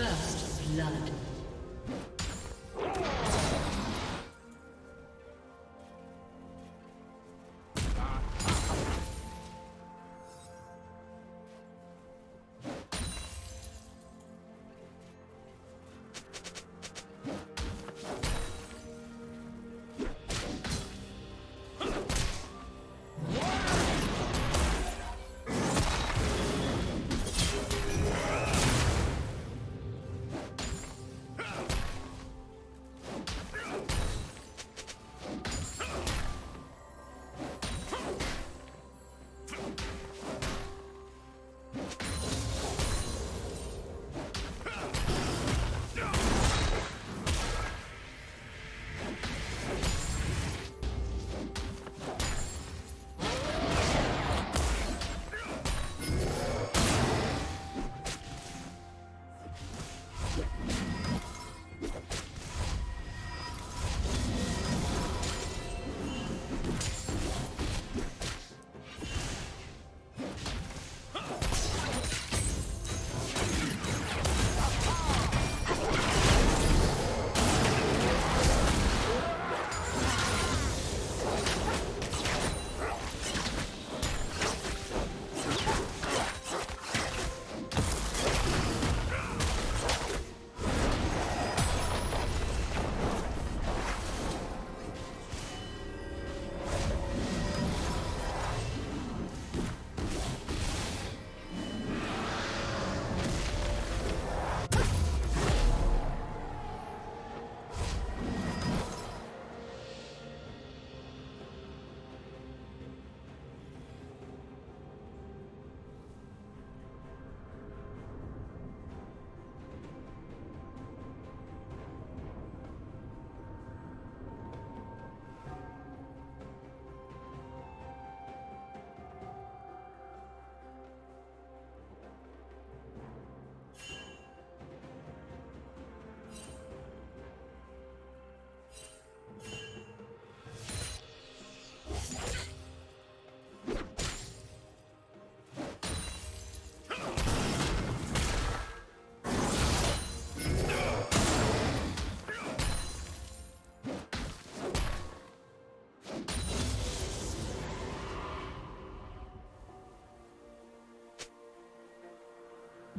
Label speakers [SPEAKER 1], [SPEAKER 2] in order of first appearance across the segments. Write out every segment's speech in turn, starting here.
[SPEAKER 1] First blood.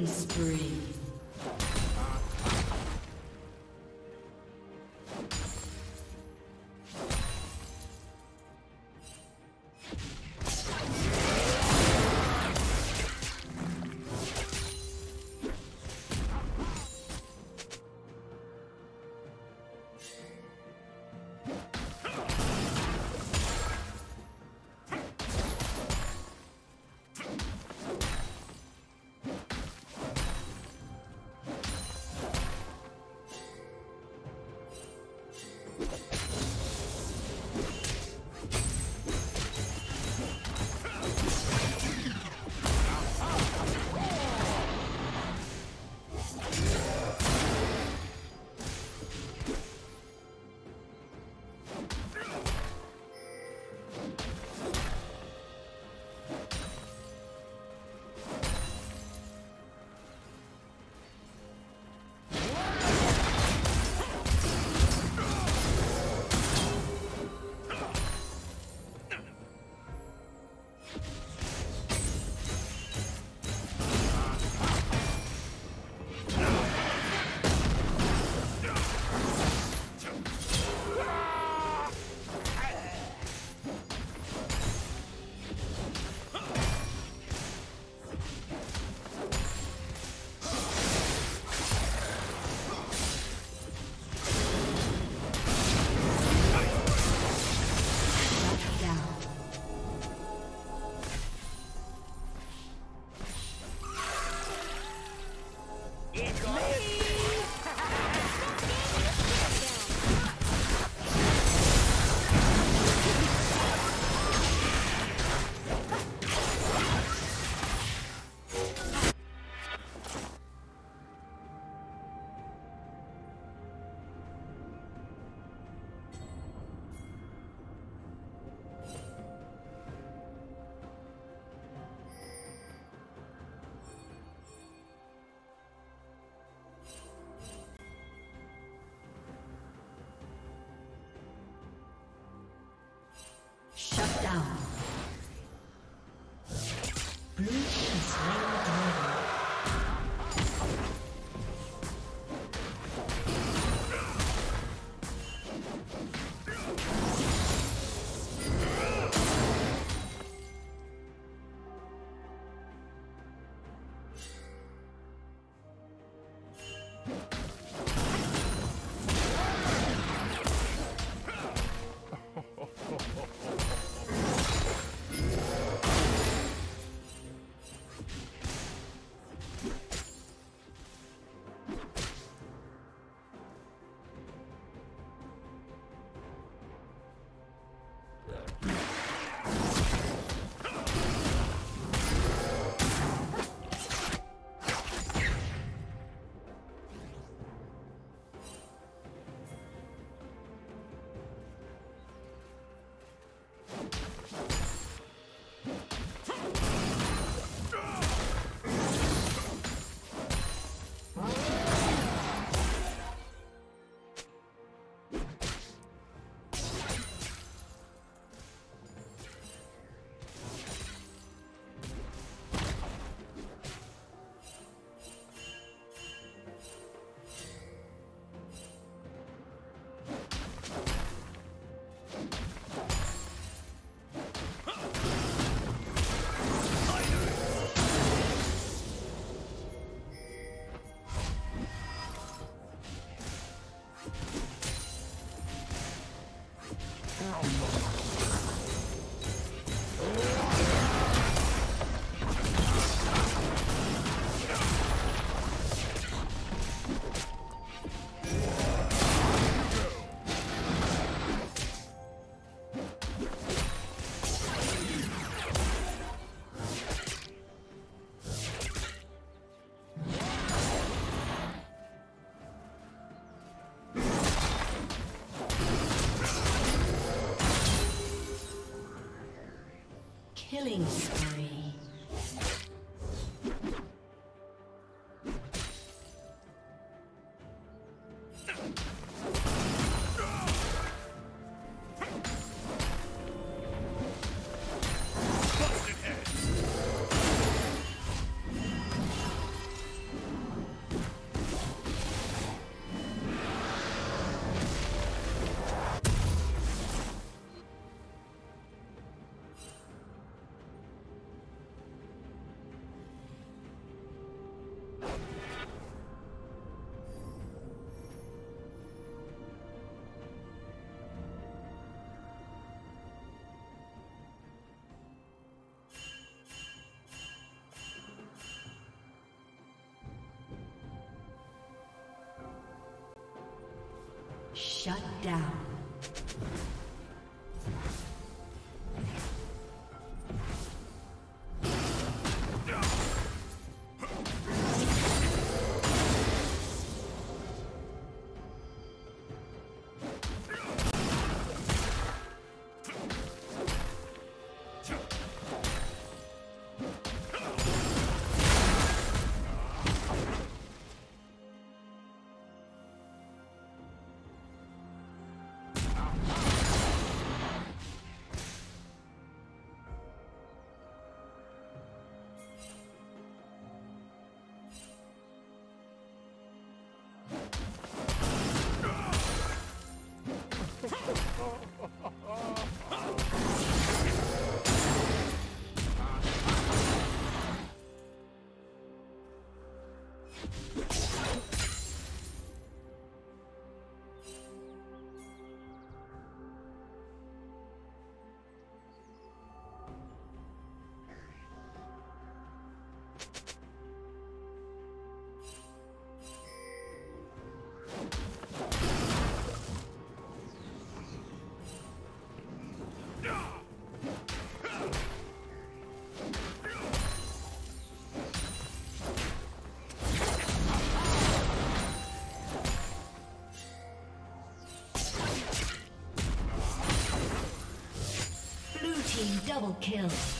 [SPEAKER 1] Killing spree. Killing spree. Shut down. Double kill.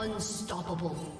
[SPEAKER 1] Unstoppable.